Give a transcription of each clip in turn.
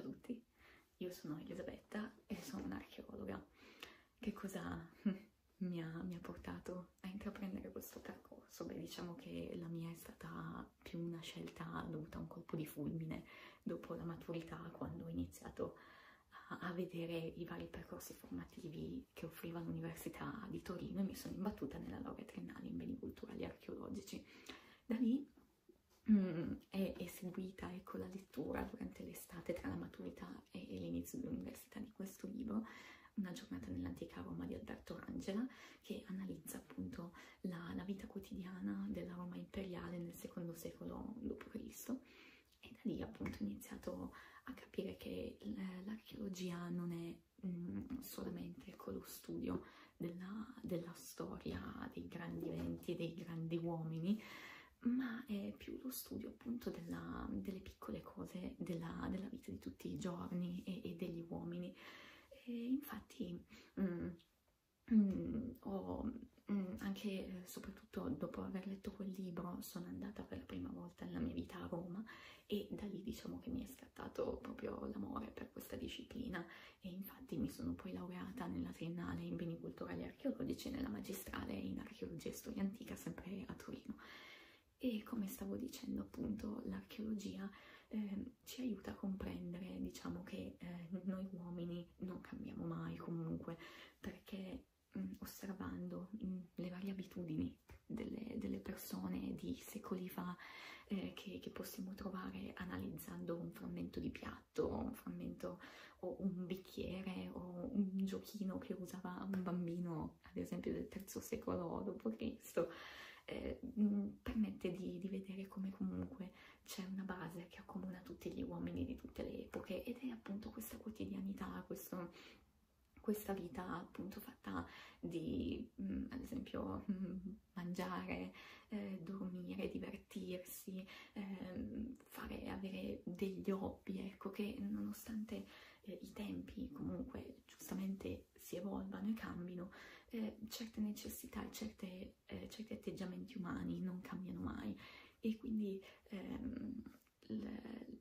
Ciao a tutti, io sono Elisabetta e sono un'archeologa. Che cosa mi ha, mi ha portato a intraprendere questo percorso? Beh, diciamo che la mia è stata più una scelta dovuta a un colpo di fulmine dopo la maturità, quando ho iniziato a, a vedere i vari percorsi formativi che offriva l'Università di Torino e mi sono imbattuta nella laurea triennale in beni culturali archeologici. Da lì seguita ecco, la lettura durante l'estate tra la maturità e, e l'inizio dell'università di questo libro, Una giornata nell'antica Roma di Alberto Rangela, che analizza appunto la, la vita quotidiana della Roma imperiale nel secondo secolo d.C. E da lì appunto ho iniziato a capire che l'archeologia non è mh, mm, solamente ecco, lo studio della, della storia, dei grandi eventi e dei grandi uomini, ma è più lo studio appunto della, delle piccole cose della, della, vita di tutti i giorni e, e degli uomini. E infatti mm, mm, ho mm, anche eh, soprattutto dopo aver letto quel libro sono andata per la prima volta nella mia vita a Roma e da lì diciamo che mi è scattato proprio l'amore per questa disciplina e infatti mi sono poi laureata nella triennale in beni culturali archeologici e nella magistrale in archeologia e storia antica sempre a Torino e come stavo dicendo appunto l'archeologia eh, ci aiuta a comprendere diciamo che eh, noi uomini non cambiamo mai comunque perché mh, mm, osservando mh, mm, le varie abitudini delle, delle, persone di secoli fa eh, che, che, possiamo trovare analizzando un frammento di piatto, un frammento o un bicchiere o un giochino che usava un bambino ad esempio del terzo secolo d.C eh, permette di, di, vedere come comunque c'è una base che accomuna tutti gli uomini di tutte le epoche. Ed è appunto questa quotidianità, questo, questa vita appunto fatta di mh, ad esempio mh, mangiare, eh, dormire, divertirsi, eh, fare, avere degli hobby, ecco che nonostante eh, i tempi comunque giustamente si evolvano e cambino, eh, certe necessità e eh, certi atteggiamenti umani non cambiano mai. E quindi ehm,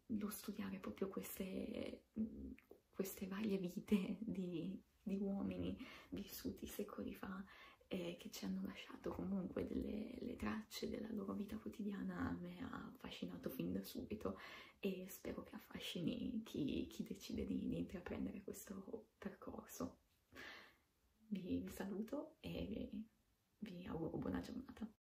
lo studiare proprio queste, queste varie vite di, di, uomini vissuti secoli fa eh, che ci hanno lasciato comunque delle tracce della loro vita quotidiana mi ha affascinato fin da subito e spero che affascini chi, chi decide di, di intraprendere questo percorso vi, vi saluto e vi auguro buona giornata.